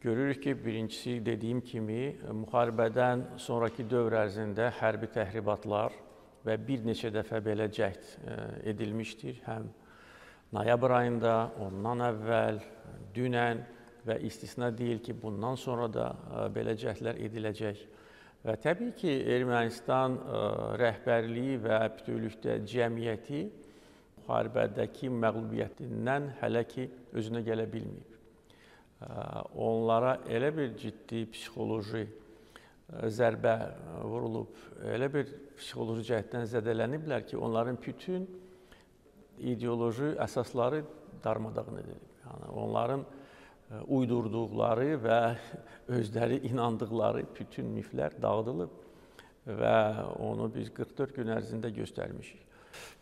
Görürük ki, birincisi dediyim kimi, müharibədən sonrakı dövr ərzində hərbi təxribatlar və bir neçə dəfə belə cəhd e, edilmişdir. Həm noyabr ayında, ondan əvvəl, dünən və istisna deyil ki, bundan sonra da e, belə cəhdlər ediləcək. Və təbii ki, Ermənistan e, rəhbərliyi və bütövlükdə cəmiyyəti müharibədəki məğlubiyyətindən hələ ki özünə gələ bilməyib onlara elə bir ciddi psixoloji zərbə vurulub, elə bir psixoloji cəhətdən zədələniblər ki, onların bütün ideoloji əsasları darmadağın edilib. Yəni onların uydurduqları və özləri inandıqları bütün miflər dağıdılıb və onu biz 44 gün ərzində göstərmişik.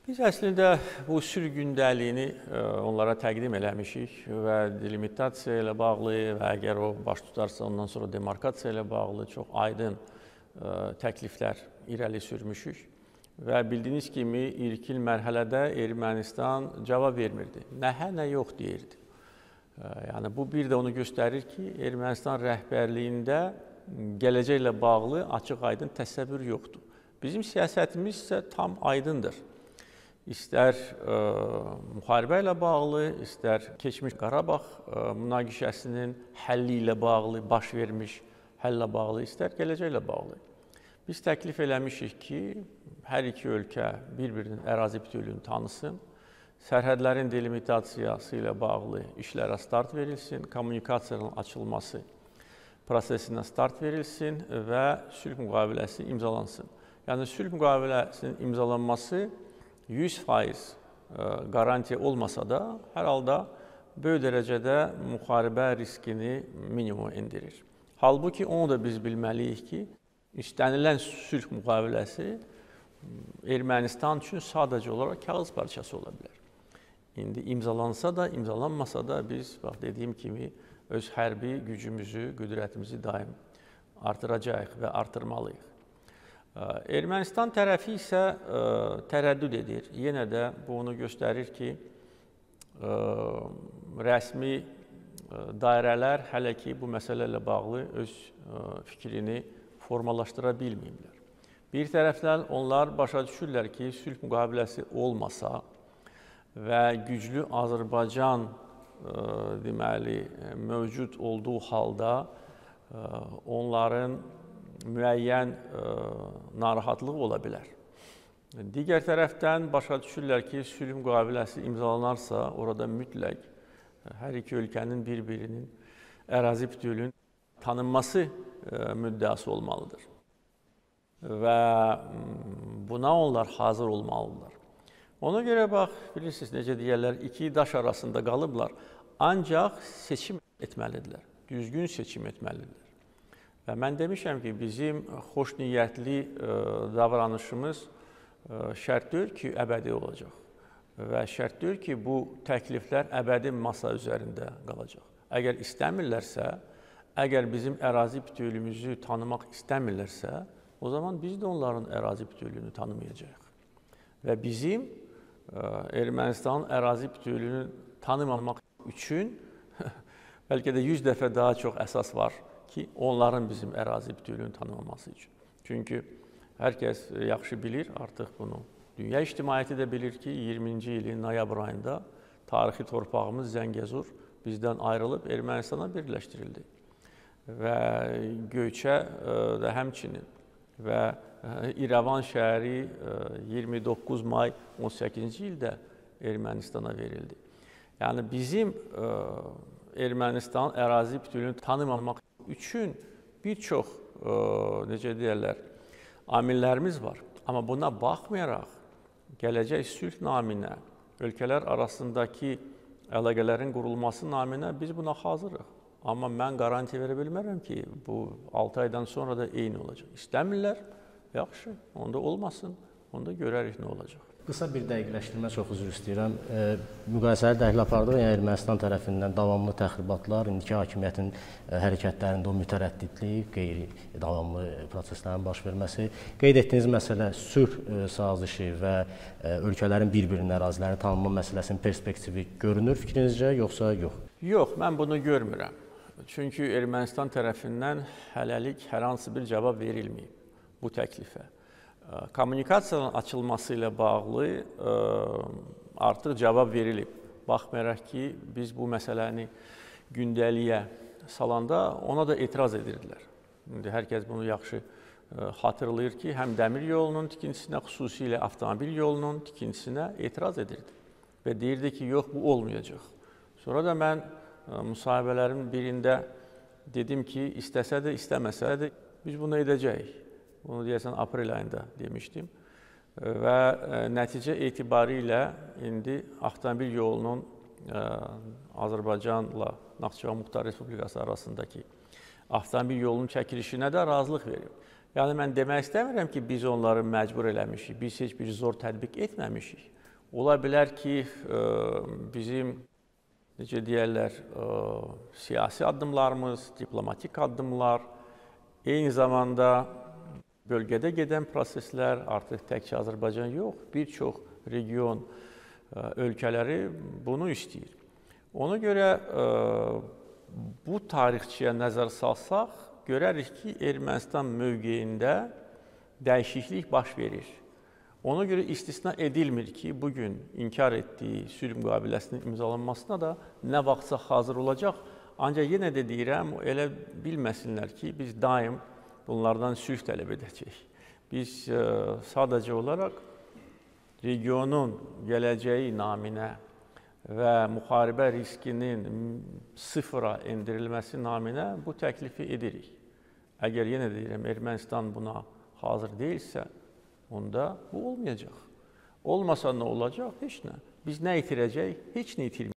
Biz əslində bu sülh gündəliyini e, onlara təqdim eləmişik və delimitasiya ilə bağlı və əgər o baş tutarsa ondan sonra demarkasiya ilə bağlı çox aydın e, təkliflər irəli sürmüşük. Və bildiyiniz kimi ilkin mərhələdə Ermənistan cavab vermirdi. Nə hə, nə yox deyirdi. E, yəni bu bir də onu göstərir ki, Ermənistan rəhbərliyində gələcəklə bağlı açıq-aydın təsəvvür yoxdur. Bizim siyasətimiz isə tam aydındır istər ə, e, müharibə ilə bağlı, istər keçmiş Qarabağ ə, e, münaqişəsinin həlli ilə bağlı, baş vermiş həllə bağlı, istər gələcəklə bağlı. Biz təklif eləmişik ki, hər iki ölkə bir-birinin ərazi bütövlüyünü tanısın, sərhədlərin delimitasiyası ilə bağlı işlərə start verilsin, kommunikasiyanın açılması prosesinə start verilsin və sülh müqaviləsi imzalansın. Yəni sülh müqaviləsinin imzalanması 100% e, qarantiya olmasa da, hər halda böyük dərəcədə müharibə riskini minimuma endirir. Halbuki onu da biz bilməliyik ki, istənilən sülh müqaviləsi Ermənistan üçün sadəcə olaraq kağız parçası ola bilər. İndi imzalansa da, imzalanmasa da biz bax dediyim kimi öz hərbi gücümüzü, qüdrətimizi daim artıracağıq və artırmalıyıq. Ermənistan tərəfi isə tərəddüd edir. Yenə də bu onu göstərir ki, rəsmi dairələr hələ ki bu məsələ ilə bağlı öz fikrini formalaşdıra bilməyiblər. Bir tərəfdən onlar başa düşürlər ki, sülh müqaviləsi olmasa və güclü Azərbaycan deməli mövcud olduğu halda onların müəyyən e, narahatlıq ola bilər. Digər tərəfdən başa düşürlər ki, sülh müqaviləsi imzalanarsa, orada mütləq e, hər iki ölkənin bir-birinin ərazi bütövlüyünün tanınması e, müddəası olmalıdır. Və buna onlar hazır olmalıdırlar. Ona görə bax, bilirsiniz necə deyirlər, iki daş arasında qalıblar, ancaq seçim etməlidirlər. Düzgün seçim etməlidirlər. Və mən demişəm ki, bizim xoş niyyətli e, davranışımız e, şərt deyil ki, əbədi olacaq. Və şərt deyil ki, bu təkliflər əbədi masa üzərində qalacaq. Əgər istəmirlərsə, əgər bizim ərazi bütövlüyümüzü tanımaq istəmirlərsə, o zaman biz də onların ərazi bütövlüyünü tanımayacağıq. Və bizim e, Ermənistanın ərazi bütövlüyünü tanımamaq üçün bəlkə də 100 dəfə daha çox əsas var ki, onların bizim ərazi bütövlüyünü tanımaması üçün. Çünki hər kəs yaxşı bilir artıq bunu. Dünya ictimaiyyəti də bilir ki, 20-ci ilin noyabr ayında tarixi torpağımız Zəngəzur bizdən ayrılıb Ermənistana birləşdirildi. Və Göyçə e, də həmçinin və e, İrəvan şəhəri 29 e, may 18-ci ildə Ermənistana verildi. Yəni bizim Ermənistan ərazi bütövlüyünü tanımamaq üçün bir çox e, necə deyirlər, amillərimiz var. Amma buna baxmayaraq gələcək sülh naminə, ölkələr arasındakı əlaqələrin qurulması naminə biz buna hazırıq. Amma mən qaranti verə bilmərəm ki, bu 6 aydan sonra da eyni olacaq. İstəmirlər, yaxşı, onda olmasın. Onda görərik nə olacaq. Qısa bir dəqiqləşdirmə çox üzr istəyirəm. E, müqayisəli təhlil apardıq, yəni Ermənistan tərəfindən davamlı təxribatlar, indiki hakimiyyətin e, hərəkətlərində o mütərəddidlik, qeyri-davamlı proseslərin baş verməsi, qeyd etdiyiniz məsələ sülh e, sazişi və e, ölkələrin bir-birinin ərazilərini tanınma məsələsinin perspektivi görünür fikrinizcə, yoxsa yox? Yox, mən bunu görmürəm. Çünki Ermənistan tərəfindən hələlik hər hansı bir cavab verilməyib bu təklifə. Kommunikasiyanın açılması ilə bağlı artıq cavab verilib. Baxmayaraq ki, biz bu məsələni gündəliyə salanda ona da etiraz edirdilər. İndi hər kəs bunu yaxşı xatırlayır ki, həm dəmir yolunun tikintisinə, xüsusilə avtomobil yolunun tikintisinə etiraz edirdi və deyirdi ki, yox bu olmayacaq. Sonra da mən müsahibələrin birində dedim ki, istəsə də, istəməsə də biz bunu edəcəyik. Bunu deyəsən aprel ayında demişdim. Və nəticə etibarilə indi avtomobil yolunun Azərbaycanla Naxçıvan Muxtar Respublikası arasındakı avtomobil yolunun çəkilişinə də razılıq verib. Yəni mən demək istəmirəm ki, biz onları məcbur eləmişik, biz heç bir zor tətbiq etməmişik. Ola bilər ki, bizim necə deyərlər, siyasi addımlarımız, diplomatik addımlar, eyni zamanda bölgədə gedən proseslər artıq təkcə Azərbaycan yox, bir çox region ölkələri bunu istəyir. Ona görə bu tarixçiyə nəzər salsaq, görərik ki, Ermənistan mövqeyində dəyişiklik baş verir. Ona görə istisna edilmir ki, bu gün inkar etdiyi sülh müqaviləsinin imzalanmasına da nə vaxtsa hazır olacaq. Ancaq yenə də deyirəm, elə bilməsinlər ki, biz daim bunlardan sülh tələb edəcəyik. Biz ə, e, sadəcə olaraq regionun gələcəyi naminə və müharibə riskinin sıfıra endirilməsi naminə bu təklifi edirik. Əgər yenə deyirəm, Ermənistan buna hazır deyilsə, onda bu olmayacaq. Olmasa nə olacaq? Heç nə. Biz nə itirəcəyik? Heç nə itirməyəcəyik.